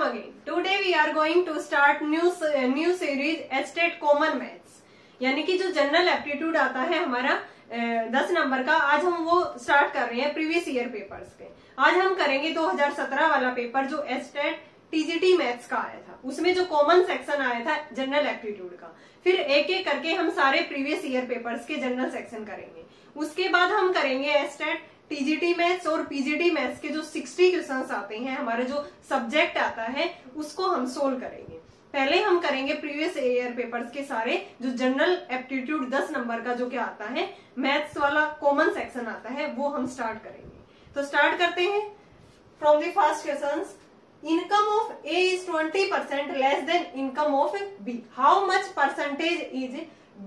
welcome again. Today we are going to start new new series, Estate Common Maths. यानी कि जो general aptitude आता है हमारा दस नंबर का, आज हम वो स्टार्ट कर रहे हैं प्रीवियस ईयर पेपर्स के आज हम करेंगे 2017 वाला पेपर जो एस्टेट टीजीटी मैथ्स का आया था उसमें जो कॉमन सेक्शन आया था जनरल एप्टीट्यूड का फिर एक एक करके हम सारे प्रीवियस ईयर पेपर्स के जनरल सेक्शन करेंगे उसके बाद हम करेंगे एस्टेट टीजीटी मैथ्स और पीजीटी मैथ्स के जो 60 क्वेश्चन आते हैं, हमारा जो सब्जेक्ट आता है, उसको हम सोल्व करेंगे। पहले हम करेंगे प्रीवियस ईयर पेपर्स के सारे, जो जनरल एप्टीट्यूड 10 नंबर का जो क्या आता है मैथ्स वाला कॉमन सेक्शन आता है, वो हम स्टार्ट करेंगे। तो स्टार्ट करते हैं। From the first question income of A is twenty percent less than income of B how much percentage is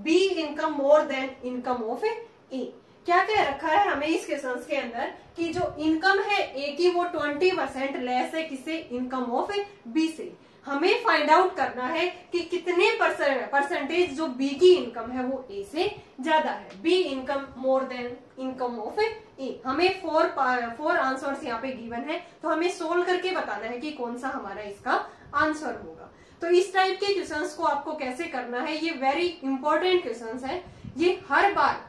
B income more than income of A क्या कह रखा है हमें इस क्वेश्चन के अंदर कि जो इनकम है ए की वो ट्वेंटी परसेंट लेस है किससे इनकम ऑफ़ बी से। हमें फाइंड आउट करना है कि कितने परसेंटेज जो बी की इनकम है वो ए से ज़्यादा है। B income more than income of A हमें फोर फोर आंसर्स यहाँ पे गिवन है तो हमें सोल्व करके बताना है कि कौन सा हमारा इसका आंसर होगा। तो इस टाइप के क्वेश्चंस को आपको कैसे करना है, ये वेरी इंपॉर्टेंट क्वेश्चंस है। ये हर बार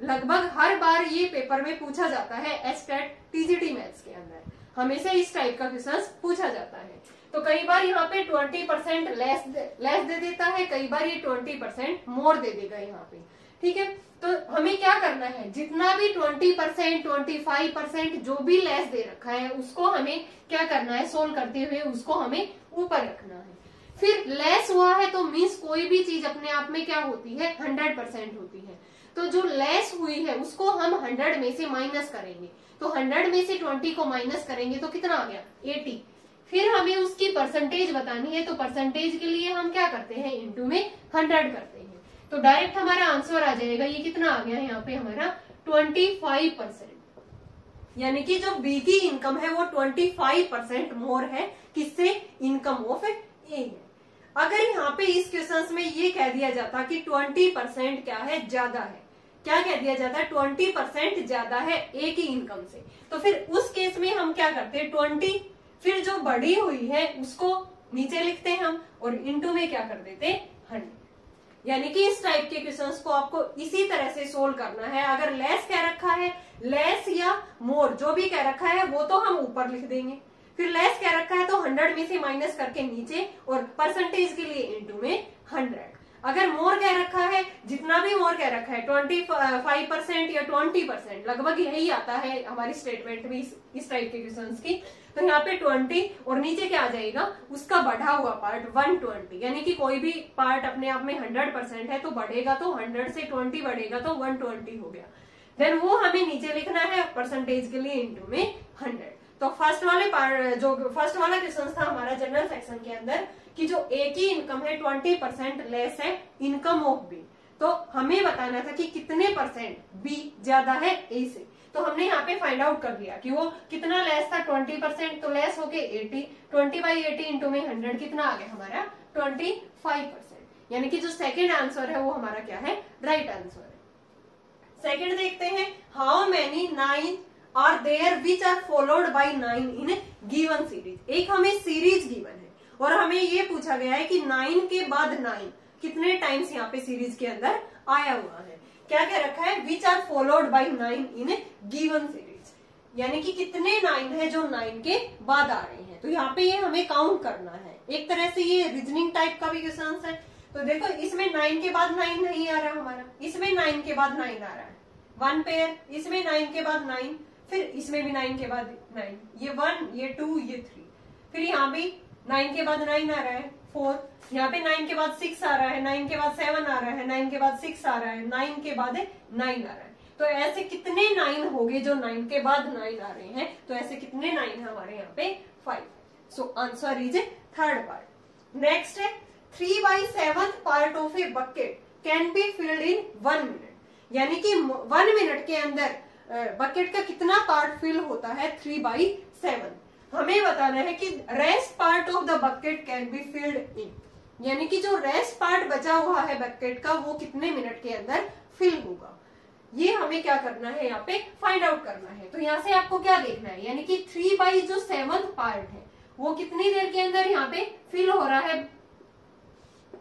लगभग हर बार ये पेपर में पूछा जाता है एसटेट टीजीटी मैथ्स के अंदर। हमेशा इस टाइप का क्वेश्चन पूछा जाता है। तो कई बार यहाँ पे 20 परसेंट लेस लेस दे देता है, कई बार ये 20 परसेंट मोर दे देगा यहाँ पे। ठीक है? तो हमें क्या करना है? जितना भी 20 परसेंट ट्वेंटी परसेंट जो भी लेस दे रखा है, उसको हमें क्या करना है? सोल्व करते हुए उसको हमें ऊपर रखना है। फिर लेस हुआ है तो मीन्स कोई भी चीज़ अपने आप में क्या होती है? हंड्रेड परसेंट होती है। तो जो लेस हुई है, उसको हम हंड्रेड में से माइनस करेंगे। तो हंड्रेड में से ट्वेंटी को माइनस करेंगे तो कितना आ गया? एटी फिर हमें उसकी परसेंटेज बतानी है तो परसेंटेज के लिए हम क्या करते हैं? इंटू में हंड्रेड करते हैं। तो डायरेक्ट हमारा आंसर आ जाएगा, ये कितना आ गया यहाँ पे हमारा? ट्वेंटी फाइव परसेंट यानी कि जो बी की इनकम है, वो ट्वेंटी फाइव परसेंट मोर है, किससे? इनकम ऑफ़ ए है। अगर यहाँ पे इस क्वेश्चन में ये कह दिया जाता कि ट्वेंटी परसेंट क्या है? ज़्यादा है। क्या कह दिया जाता है? ट्वेंटी परसेंट ज़्यादा है एक ही इनकम से। तो फिर उस केस में हम क्या करते हैं? ट्वेंटी, फिर जो बढ़ी हुई है, उसको नीचे लिखते हैं हम और इंटू में क्या कर देते हैं? हंड्रेड यानी कि इस टाइप के क्वेश्चंस को आपको इसी तरह से सोल्व करना है। अगर लेस कह रखा है लेस या मोर जो भी कह रखा है, वो तो हम ऊपर लिख देंगे। फिर लेस कह रखा है तो हंड्रेड में से माइनस करके नीचे और परसेंटेज के लिए इंटू में हंड्रेड अगर मोर कह रखा है जितना भी मोर कह रखा है ट्वेंटी फाइव परसेंट या ट्वेंटी परसेंट लगभग यही आता है हमारी स्टेटमेंट में इस, इस टाइप के क्वेश्चन की। तो यहाँ पे ट्वेंटी और नीचे क्या आ जाएगा? उसका बढ़ा हुआ पार्ट वन ट्वेंटी यानी कि कोई भी पार्ट अपने आप में हंड्रेड परसेंट है तो बढ़ेगा तो हंड्रेड से ट्वेंटी बढ़ेगा तो वन ट्वेंटी हो गया। देन वो हमें नीचे लिखना है परसेंटेज के लिए इंटू में हंड्रेड तो फ़र्स्ट वाले पार्ट जो फ़र्स्ट वाला क्वेश्चन था हमारा जनरल सेक्शन के अंदर कि जो ए की इनकम है ट्वेंटी परसेंट लेस है इनकम ऑफ़ बी तो हमें बताना था कि कितने परसेंट बी ज़्यादा है ए से। तो हमने यहाँ पे फाइंड आउट कर दिया कि वो कितना लेस था ट्वेंटी परसेंट तो लेस हो गए eighty twenty by eighty into में हंड्रेड कितना आ गया हमारा? ट्वेंटी फाइव परसेंट यानी कि जो सेकेंड आंसर है वो हमारा क्या है? राइट right आंसर है। सेकेंड देखते हैं how many nine are there which are followed by nine in given series एक हमें सीरीज़ गिवन है। और हमें ये पूछा गया है कि नाइन के बाद नाइन कितने टाइम्स यहाँ पे सीरीज़ के अंदर आया हुआ है? क्या क्या रखा है? Which are followed by nine in given series यानी कि कितने नाइन है जो नाइन के बाद आ रहे हैं? तो यहाँ पे ये हमें काउंट करना है। एक तरह से ये रीजनिंग टाइप का भी क्वेश्चन है। तो देखो, इसमें नाइन के बाद नाइन नहीं आ रहा हमारा। इसमें नाइन के बाद नाइन आ रहा है। वन पेयर इसमें नाइन के बाद नाइन फिर इसमें भी नाइन के बाद नाइन ये वन ये टू ये थ्री फिर यहाँ भी नाइन के बाद नाइन आ रहा है फोर यहाँ पे नाइन के बाद सिक्स आ रहा है नाइन के बाद सेवन आ रहा है नाइन के बाद सिक्स आ रहा है नाइन के बाद नाइन आ रहा है. तो ऐसे कितने नाइन हो गए जो नाइन के बाद नाइन आ रहे हैं? तो ऐसे कितने नाइन है हमारे यहाँ पे? Five so answer is third part next है three by seven part of a bucket can be filled in one minute यानी कि वन मिनट के अंदर बकेट का कितना पार्ट फिल होता है? थ्री बाई सेवन हमें बताना है कि rest part of the bucket can be filled in यानी कि जो रेस्ट पार्ट बचा हुआ है बकेट का, वो कितने मिनट के अंदर फिल होगा। ये हमें क्या करना है यहाँ पे? फाइंड आउट करना है। तो यहाँ से आपको क्या देखना है? यानी कि थ्री बाई जो सेवन पार्ट है, वो कितनी देर के अंदर यहाँ पे फिल हो रहा है?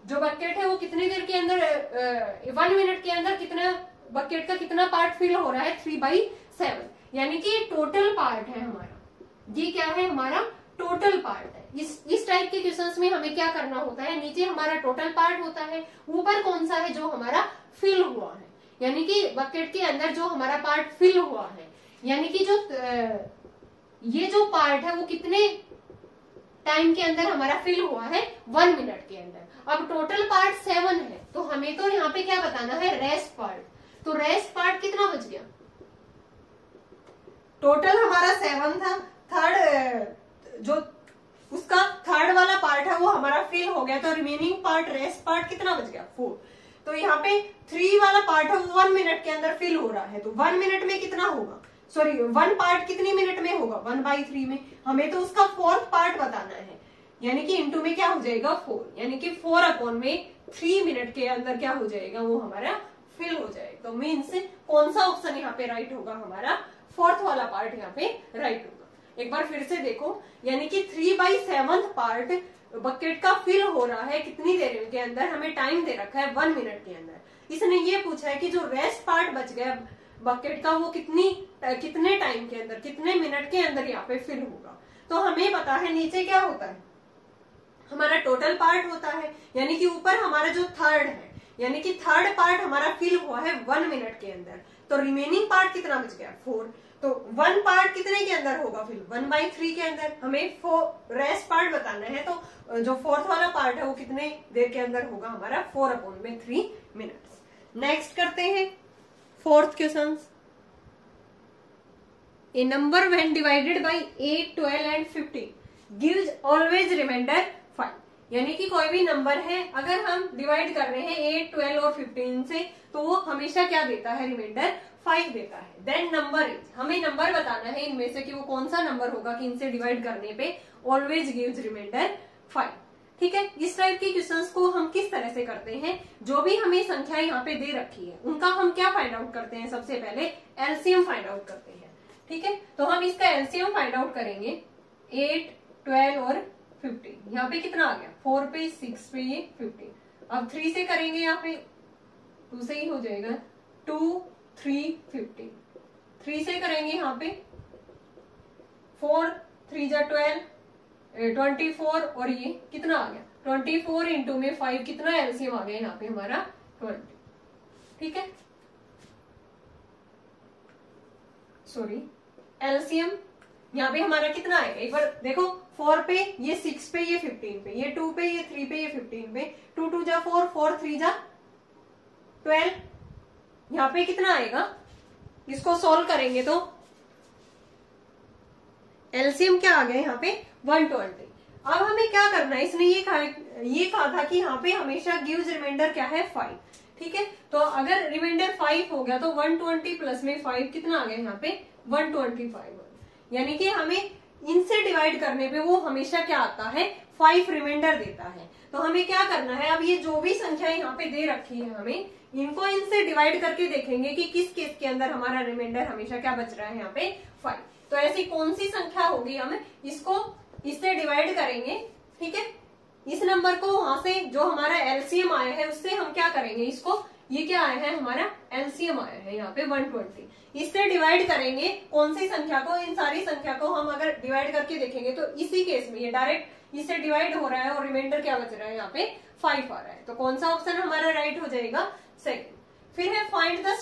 जो बकेट है, वो कितनी देर के अंदर वन मिनट के अंदर कितना बकेट का कितना पार्ट फिल हो रहा है? थ्री बाई सेवन यानी कि टोटल पार्ट है हमारा। ये क्या है? हमारा टोटल पार्ट है। इस इस टाइप के क्वेश्चंस में हमें क्या करना होता है? नीचे हमारा टोटल पार्ट होता है। ऊपर कौन सा है? जो हमारा फिल हुआ है। यानी कि बकेट के अंदर जो हमारा पार्ट फिल हुआ है। यानी कि जो ये जो पार्ट है, वो कितने टाइम के अंदर हमारा फिल हुआ है? वन मिनट के अंदर। अब टोटल पार्ट सेवन है। तो हमें तो यहाँ पे क्या बताना है? रेस्ट पार्ट तो रेस्ट पार्ट कितना बच गया? टोटल हमारा सेवन था। थर्ड जो उसका थर्ड वाला पार्ट है, वो हमारा फिल हो गया। तो रिमेनिंग पार्ट रेस्ट पार्ट कितना बच गया? फोर तो यहाँ पे थ्री वाला पार्ट है वो वन मिनट के अंदर फिल हो रहा है। तो वन मिनट में कितना होगा? सॉरी वन पार्ट कितनी मिनट में होगा? वन बाई थ्री में। हमें तो उसका फोर्थ पार्ट बताना है। यानी कि इंटू में क्या हो जाएगा? फोर यानी कि फोर अपॉन में थ्री मिनट के अंदर क्या हो जाएगा? वो हमारा फिल हो जाएगा। तो मीन्स कौन सा ऑप्शन यहाँ पे राइट होगा? हमारा फोर्थ वाला पार्ट यहाँ पे राइट होगा। एक बार फिर से देखो, यानी कि three by seven part bucket का फिल हो रहा है कितनी देर के अंदर, हमें टाइम दे रखा है वन मिनट के अंदर। इसने ये पूछा है कि जो रेस्ट पार्ट बच गया बकेट का, वो कितनी, कितने टाइम के अंदर, कितने मिनट के अंदर यहाँ पे फिल होगा? तो हमें पता है नीचे क्या होता है। हमारा टोटल पार्ट होता है, यानी कि ऊपर हमारा जो थर्ड है, यानी कि थर्ड पार्ट हमारा फिल हुआ है वन मिनट के अंदर। तो रिमेनिंग पार्ट कितना बच गया? फोर तो वन पार्ट कितने के अंदर होगा फिर? वन बाई थ्री के अंदर? हमें फोर रेस्ट पार्ट बताना है तो जो फोर्थ वाला पार्ट है, वो कितने देर के अंदर होगा हमारा? फोर अपॉन में थ्री मिनट नेक्स्ट करते हैं. Fourth question a number when divided by eight twelve and fifteen gives always remainder five यानी कि कोई भी नंबर है, अगर हम डिवाइड कर रहे हैं एट ट्वेल्व और फिफ्टीन से तो वो हमेशा क्या देता है? रिमाइंडर फाइव देता है। देन नंबर हमें नंबर बताना है इनमें से कि वो कौन सा नंबर होगा कि इनसे डिवाइड करने पे ऑलवेज गिव्स रिमाइंडर फाइव ठीक है? इस टाइप के क्वेश्चंस को हम किस तरह से करते हैं? जो भी हमें संख्या यहाँ पे दे रखी है, उनका हम क्या फाइंड आउट करते हैं सबसे पहले? एलसीएम फाइंड आउट करते हैं। ठीक है? तो हम इसका एलसीएम फाइंड आउट करेंगे। एट ट्वेल्व और फिफ्टीन यहाँ पे कितना आ गया? फोर पे सिक्स पे ये फिफ्टीन अब थ्री से करेंगे यहाँ पे टू से ही हो जाएगा। टू थ्री फिफ्टीन थ्री से करेंगे यहाँ पे. फोर थ्री जा ट्वेल्व ट्वेंटी फोर और ये कितना आ गया? ट्वेंटी फोर इंटू में फाइव कितना एलसीएम आ गया यहाँ पे हमारा ट्वेंटी ठीक है? सॉरी एलसीएम यहाँ पे हमारा कितना आएगा एक बार देखो फोर पे, ये सिक्स पे, ये फिफ्टीन पे, ये टू पे, ये थ्री पे, ये फिफ्टीन पे. टू टू जा फोर फोर थ्री जा ट्वेल्व यहाँ पे कितना आएगा? इसको सोल्व करेंगे तो? एलसीएम क्या आ गया यहाँ पे? वन ट्वेंटी अब हमें क्या करना है? इसने ये कहा ये कहा था कि यहाँ पे हमेशा गिव्स रिमाइंडर क्या है? फाइव ठीक है? तो अगर रिमाइंडर फाइव हो गया तो वन ट्वेंटी प्लस में फाइव कितना आ गया यहाँ पे? वन ट्वेंटी फाइव यानी कि हमें इनसे डिवाइड करने पे वो हमेशा क्या आता है? फाइव रिमाइंडर देता है। तो हमें क्या करना है? अब ये जो भी संख्या यहाँ पे दे रखी है हमें इनको इनसे डिवाइड करके देखेंगे कि किस केस के अंदर हमारा रिमाइंडर हमेशा क्या बच रहा है यहाँ पे? फाइव तो ऐसी कौन सी संख्या होगी हम इसको, इससे डिवाइड करेंगे, ठीक है? इस नंबर को वहाँ से जो हमारा एलसीएम आया है, उससे हम क्या करेंगे? इसको, ये क्या आया है? हमारा एलसीएम आया है यहाँ पे 120 इससे डिवाइड करेंगे कौन सी संख्या को? इन सारी संख्या को हम अगर डिवाइड करके देखेंगे तो इसी केस में ये डायरेक्ट इससे डिवाइड हो रहा है और रिमाइंडर क्या बच रहा है यहाँ पे? फाइव आ रहा है. तो कौन सा ऑप्शन हमारा राइट हो जाएगा? सेकेंड फिर है find the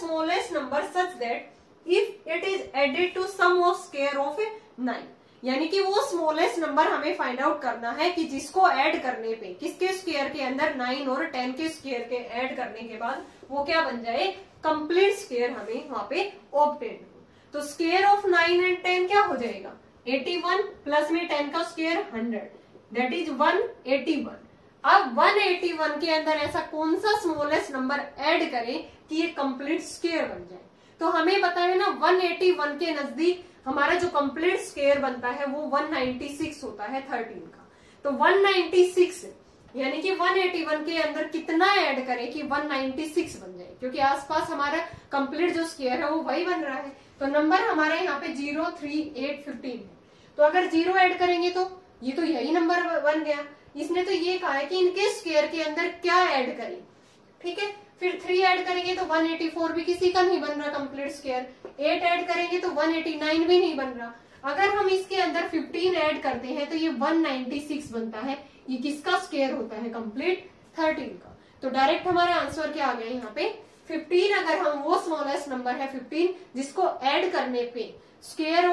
number such that if it is added to sum of square of nine यानी कि वो स्मॉलेस्ट नंबर हमें फाइंड आउट करना है कि जिसको ऐड करने पे, किसके स्क्वायर के अंदर नाइन और टेन के स्क्वायर के ऐड करने के बाद वो क्या बन जाए? कंप्लीट स्केयर हमें वहाँ पे ऑप्टेन तो square of nine and ten क्या हो जाएगा? 81 प्लस में टेन का स्केयर हंड्रेड दैट इज़ 181 अब 181 के अंदर ऐसा कौन सा स्मॉलेस्ट नंबर ऐड करें कि ये कंप्लीट स्केयर बन जाए? तो हमें है ना 181 के नज़दीक हमारा जो कंप्लीट स्केयर बनता है वो 196 होता है 13 का। तो 196 यानी कि 181 के अंदर कितना ऐड करें कि 196 बन जाए? क्योंकि आसपास हमारा कंप्लीट जो स्केयर है वो वही बन रहा है। तो नंबर हमारे यहाँ पे ज़ीरो थ्री एट फिफ्टीन है। तो अगर ज़ीरो ऐड करेंगे तो ये तो यही नंबर बन गया। इसने तो ये कहा है कि इनके स्क्वेयर के अंदर क्या ऐड करें? ठीक है? फिर थ्री ऐड करेंगे तो 184 भी किसी का नहीं बन रहा कंप्लीट स्क्वेयर एट ऐड करेंगे तो 189 भी नहीं बन रहा. अगर हम इसके अंदर 15 ऐड करते हैं तो ये 196 बनता है. ये किसका स्क्वेयर होता है? कंप्लीट 13 का. तो डायरेक्ट हमारा आंसर क्या आ गया यहाँ पे? 15 अगर हम वो स्मॉलेस्ट नंबर है 15 जिसको ऐड करने पे स्क्वेयर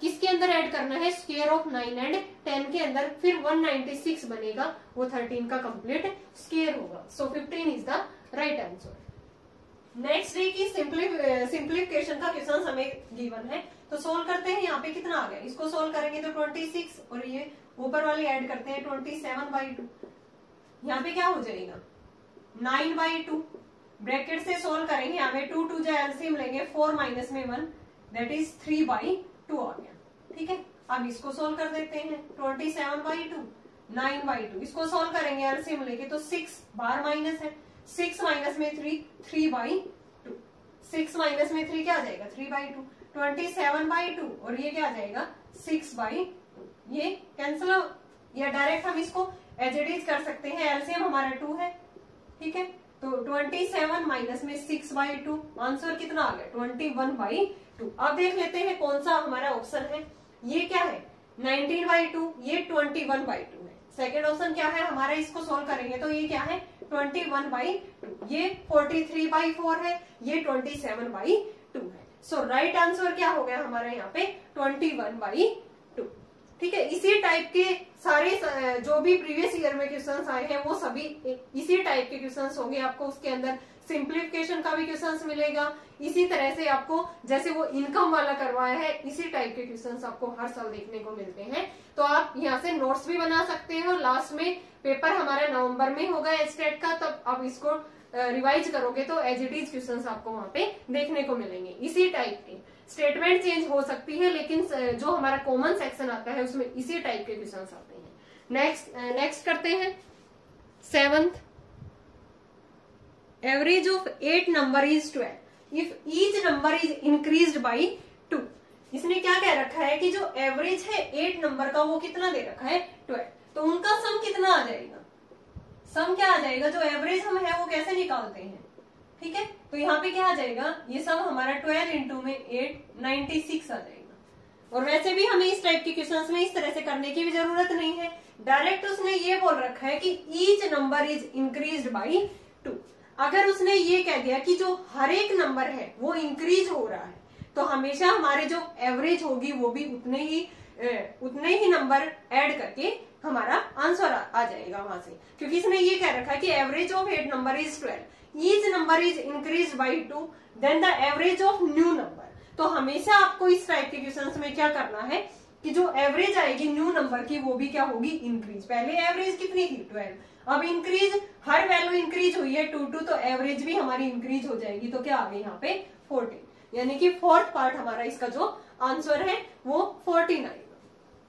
किसके अंदर ऐड करना है? Square of nine and ten के अंदर। फिर 196 बनेगा वो 13 का कंप्लीट स्क्वेयर होगा। So so, 15 is the right answer next day की सिंप्लीफिकेशन का क्वेश्चन हमें गिवन है? तो सोल्व करते हैं यहाँ पे कितना आ गया? इसको सोल्व करेंगे तो 26 और ये ऊपर वाली ऐड करते हैं 27 सेवन बाई टू यहाँ पे क्या हो जाएगा? 9 बाई टू ब्रैकेट से सोल्व करेंगे यहाँ पे टू टू जो एलसीएम लेंगे फोर माइनस में one that is three by two आ गया ठीक है? अब इसको सोल्व कर देते हैं। Twenty seven by two nine by two इसको सोल्व करेंगे एलसीएम लेके तो सिक्स बार माइनस है। सिक्स माइनस में three three by two six minus में थ्री क्या आ जाएगा? Three by two twenty seven by two और ये क्या आ जाएगा? सिक्स बाई टू ये कैंसिल या डायरेक्ट हम इसको एच कर सकते हैं। एलसीएम हमारा टू है। ठीक है? तो ट्वेंटी सेवन माइनस में सिक्स बाई टू आंसर कितना आ गया? ट्वेंटी वन बाई टू अब देख लेते हैं कौन सा हमारा ऑप्शन है। ये क्या है? नाइनटीन बाई टू ये ट्वेंटी वन बाई टू है। सेकेंड ऑप्शन क्या है? हमारा इसको सोल्व करेंगे तो ये क्या है? ट्वेंटी वन बाई टू ये फोर्टी थ्री बाई फोर है, ये ट्वेंटी सेवन बाई टू है। सो राइट आंसर क्या हो गया हमारा यहाँ पे? ट्वेंटी वन बाई ठीक है, इसी टाइप के सारे जो भी प्रीवियस ईयर में क्वेश्चंस आए हैं, वो सभी इसी टाइप के क्वेश्चन होंगे आपको। उसके अंदर सिंप्लीफिकेशन का भी क्वेश्चन मिलेगा। इसी तरह से आपको, जैसे वो इनकम वाला करवाया है, इसी टाइप के क्वेश्चंस आपको हर साल देखने को मिलते हैं। तो आप यहाँ से नोट्स भी बना सकते हैं और लास्ट में पेपर हमारा नवंबर में होगा एस्टेट का, तब आप इसको रिवाइज करोगे तो एज इट इज़ क्वेश्चन आपको वहाँ पे देखने को मिलेंगे। इसी टाइप के। स्टेटमेंट चेंज हो सकती है, लेकिन जो हमारा कॉमन सेक्शन आता है, उसमें इसी टाइप के क्वेश्चन आते हैं। नेक्स्ट नेक्स्ट करते हैं। Seventh average of eight number is twelve if each number is increase by two इसने क्या कह रखा है कि जो एवरेज है एट नंबर का वो कितना दे रखा है? ट्वेल्व तो उनका सम कितना आ जाएगा? सम क्या आ जाएगा? जो एवरेज हम है, वो कैसे निकालते हैं? ठीक है? तो यहाँ पे क्या आ जाएगा? ये सब हमारा ट्वेल्व इंटू में एट नाइनटी सिक्स आ जाएगा। और वैसे भी हमें इस टाइप के क्वेश्चन में इस तरह से करने की भी ज़रूरत नहीं है। डायरेक्ट उसने ये बोल रखा है कि each number is increase by two अगर उसने ये कह दिया कि जो हर एक नंबर है, वो इंक्रीज हो रहा है तो हमेशा हमारे जो एवरेज होगी, वो भी उतने ही उतने ही नंबर ऐड करके हमारा आंसर आ, जाएगा वहाँ से। क्योंकि इसने ये कह रखा है कि average of eight number is twelve each number is increase by two then the average of new number तो हमेशा आपको इस टाइप के क्वेश्चन में क्या करना है कि जो एवरेज आएगी न्यू नंबर की वो भी क्या होगी? इंक्रीज पहले एवरेज कितनी थी? ट्वेल्व अब इंक्रीज हर वैल्यू इंक्रीज हुई है टू टू तो एवरेज भी हमारी इंक्रीज हो जाएगी। तो क्या आ गई यहाँ पे? फोर्टीन यानी कि फोर्थ पार्ट हमारा इसका जो आंसर है वो फोर्टीन आएगा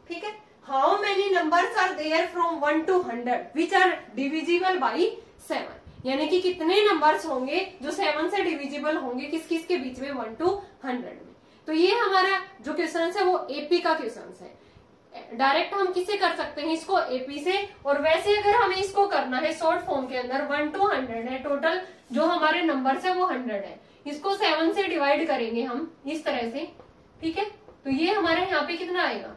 ठीक है? How many numbers are there from one to hundred which are divisible by seven यानी कि कितने नंबर्स होंगे जो सेवन से डिविजिबल होंगे किस किस के बीच में वन टू हंड्रेड में? तो ये हमारा जो क्वेश्चन है वो एपी का क्वेश्चन है। डायरेक्ट हम किसे कर सकते हैं इसको एपी से? और वैसे अगर हमें इसको करना है शॉर्ट फॉर्म के अंदर वन टू हंड्रेड है टोटल जो हमारे नंबर है वो हंड्रेड है। इसको सेवन से डिवाइड करेंगे हम इस तरह से, ठीक है? तो ये हमारे यहाँ पे कितना आएगा?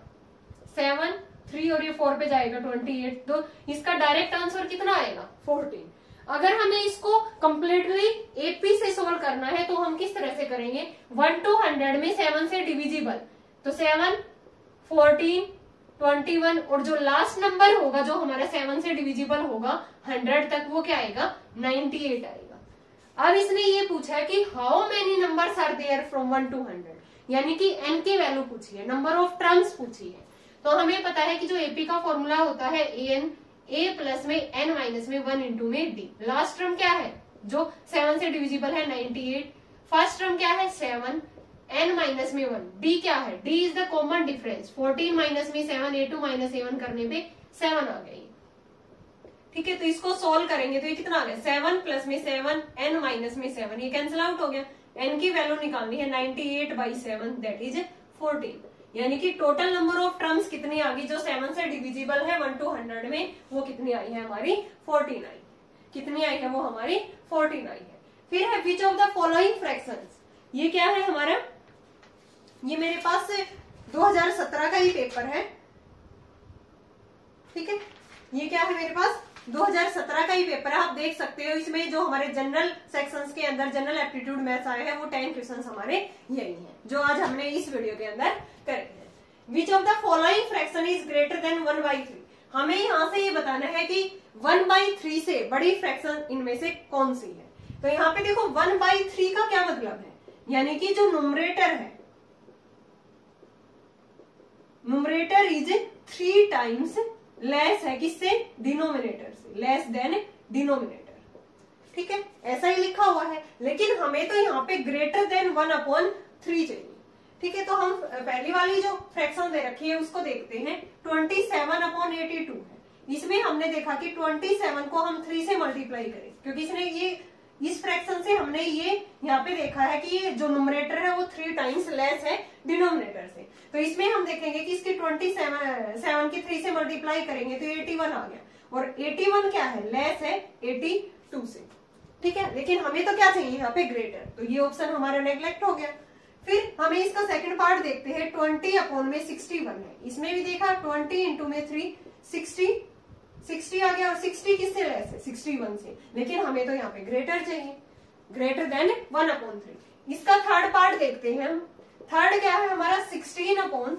सेवन थ्री और ये फोर पे जाएगा ट्वेंटी एट तो इसका डायरेक्ट आंसर कितना आएगा? फोर्टीन अगर हमें इसको कम्प्लीटली एपी से सोल्व करना है तो हम किस तरह से करेंगे? वन टू हंड्रेड में सेवन से डिविजिबल तो सेवन फोर्टीन ट्वेंटी वन और जो लास्ट नंबर होगा, जो हमारा सेवन से डिविजिबल होगा हंड्रेड तक वो क्या आएगा? नाइनटी एट आएगा। अब इसने ये पूछा है कि how many number are there from one to hundred यानी कि एन की वैल्यू पूछी है नंबर ऑफ़ टर्म्स पूछी है। तो हमें पता है कि जो एपी का फॉर्मूला होता है ए एन ए प्लस में एन माइनस में वन इंटू में डी लास्ट टर्म क्या है? जो सेवन से डिविजिबल है नाइनटी एट फ़र्स्ट टर्म क्या है? सेवन एन माइनस में वन डी क्या है? D is the common difference fourteen minus में seven a two minus a one करने पे सेवन आ गई. ठीक है तो इसको सोल्व करेंगे तो ये कितना आ गया? सेवन प्लस में सेवन एन माइनस में सेवन ये कैंसिल आउट हो गया. एन की वैल्यू निकालनी है ninety eight by seven that is fourteen यानी कि टोटल नंबर ऑफ़ टर्म्स कितनी आ गई? जो सेवन से डिविजिबल है वन टू हंड्रेड में, वो कितनी आई है हमारी? फोर्टी नाइन कितनी आई है वो हमारी? फोर्टी नाइन है। फिर है which of the following fraction ये क्या है हमारा? ये मेरे पास 2017 का ही पेपर है। ठीक है? ये क्या है मेरे पास? 2017 का ही पेपर है, आप देख सकते हो, इसमें जो हमारे जनरल सेक्शंस के अंदर जनरल एप्टीट्यूड मैथ्स आए हैं, वो टेन क्वेश्चंस हमारे यही हैं, जो आज हमने इस वीडियो के अंदर करे हैं। Which of the following fraction is greater than one by three हमें यहाँ से ये बताना है कि वन बाई थ्री से बड़ी फ्रैक्शन इनमें से कौन सी है? तो यहाँ पे देखो वन बाई थ्री का क्या मतलब है? यानी कि जो नुमरेटर है numerator is three times less है किससे? डिनोमिनेटर लेस देन डिनोमिनेटर ठीक है? ऐसा ही लिखा हुआ है। लेकिन हमें तो यहाँ पे greater than one upon three चाहिए। ठीक है? तो हम पहली वाली जो फ्रैक्शन दे रखी है, उसको देखते हैं। Twenty seven upon eighty two है। इसमें हमने देखा कि ट्वेंटी सेवन को हम थ्री से मल्टीप्लाई करें। क्योंकि इसने ये, इस फ्रैक्शन से हमने ये यहाँ पे देखा है कि ये जो नोमिनेटर है, वो थ्री टाइम्स लेस है डिनोमिनेटर से। तो इसमें हम देखेंगे कि इसकी ट्वेंटी सेवन सेवन की थ्री से मल्टीप्लाई करेंगे तो एटी वन आ गया। और एटी वन क्या है? लेस है एटी टू से। ठीक है? लेकिन हमें तो क्या चाहिए यहाँ पे? ग्रेटर तो ये ऑप्शन हमारा नेग्लेक्ट हो गया। फिर हमें इसका सेकंड पार्ट देखते हैं। ट्वेंटी अपॉन में सिक्सटी वन है। इसमें भी देखा ट्वेंटी इंटू में थ्री सिक्सटी सिक्सटी आ गया। और सिक्सटी किससे लेस है? सिक्सटी वन से। लेकिन हमें तो यहाँ पे ग्रेटर चाहिए। Greater than one upon three इसका थर्ड पार्ट देखते हैं हम। थर्ड क्या है? हमारा सिक्सटीन अपॉन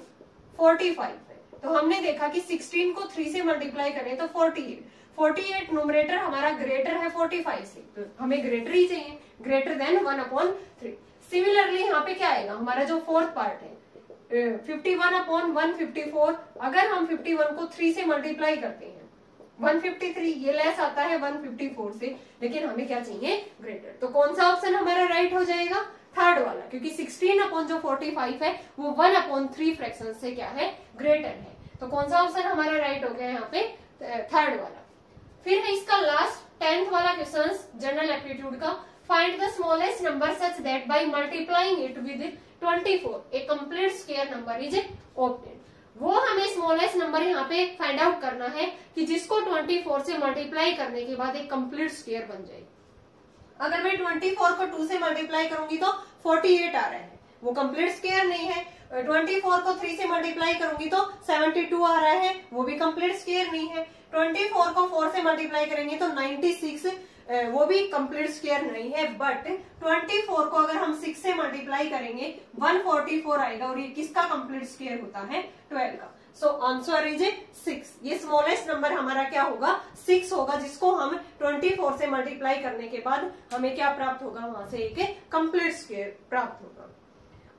फोर्टी फाइव तो हमने देखा कि सिक्सटीन को थ्री से मल्टीप्लाई करें तो forty eight forty eight numerator हमारा ग्रेटर है फोर्टी फाइव से। तो हमें ग्रेटर ही चाहिए। Greater than one upon three similarly यहाँ पे क्या आएगा? हमारा जो फोर्थ पार्ट है fifty one upon one fifty four अगर हम फिफ्टी वन को थ्री से मल्टीप्लाई करते हैं 153 ये लेस आता है 154 से, लेकिन हमें क्या चाहिए? ग्रेटर तो कौन सा ऑप्शन हमारा राइट हो जाएगा? थर्ड वाला, क्योंकि 16 अपॉन जो 45 है, वो 1 अपॉन थ्री फ्रैक्शन से क्या है? ग्रेटर है। तो कौन सा ऑप्शन हमारा राइट हो गया यहाँ पे थर्ड वाला। फिर है इसका लास्ट टेंथ वाला क्वेश्चन जनरल एप्टीट्यूड का। Find the smallest number such that by multiplying it with 24 a complete square number is opted वो हमें स्मॉलेस्ट नंबर यहाँ पे फाइंड आउट करना है कि जिसको 24 से मल्टीप्लाई करने के बाद एक कंप्लीट स्केयर बन जाए। अगर मैं 24 को 2 से मल्टीप्लाई करूँगी तो 48 आ रहा है। वो कंप्लीट स्केयर नहीं है 24 को 3 से मल्टीप्लाई करूँगी तो 72 आ रहा है, वो भी कंप्लीट स्केयर नहीं है। 24 को 4 से मल्टीप्लाई करेंगे तो 96 वो भी कंप्लीट स्क्वेयर नहीं है बट 24 को अगर हम 6 से मल्टीप्लाई करेंगे 144 आएगा और ये किसका कंप्लीट स्क्वेयर होता है? 12 का। सो आंसर इज़ सिक्स ये स्मॉलेस्ट नंबर हमारा क्या होगा? सिक्स होगा, जिसको हम 24 से मल्टीप्लाई करने के बाद हमें क्या प्राप्त होगा? वहाँ से एक कंप्लीट स्केयर प्राप्त होगा।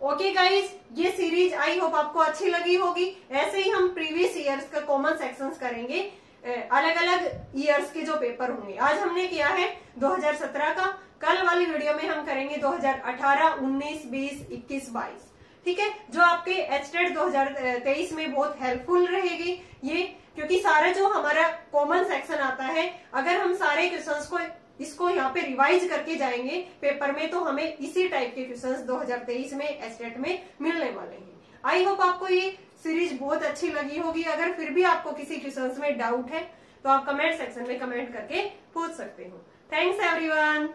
ओके okay गाइज़ ये सीरीज़ आई होप आपको अच्छी लगी होगी। ऐसे ही हम प्रीवियस ईयर्स का कॉमन सेक्शंस करेंगे। अलग अलग ईयर्स के जो पेपर होंगे। आज हमने किया है 2017 का। कल वाली वीडियो में हम करेंगे 2018, 19, 20, 21, 22 ठीक है? जो आपके एचटेड 2023 में बहुत हेल्पफुल रहेगी ये क्योंकि सारा जो हमारा कॉमन सेक्शन आता है अगर हम सारे क्वेश्चंस को इसको यहाँ पे रिवाइज करके जाएँगे। पेपर में तो हमें इसी टाइप के क्वेश्चंस 2023 में एसटेट में मिलने वाले हैं। आई होप आपको ये सीरीज़ बहुत अच्छी लगी होगी। अगर फिर भी आपको किसी क्वेश्चन में डाउट है तो आप कमेंट सेक्शन में कमेंट करके पूछ सकते हो। Thanks everyone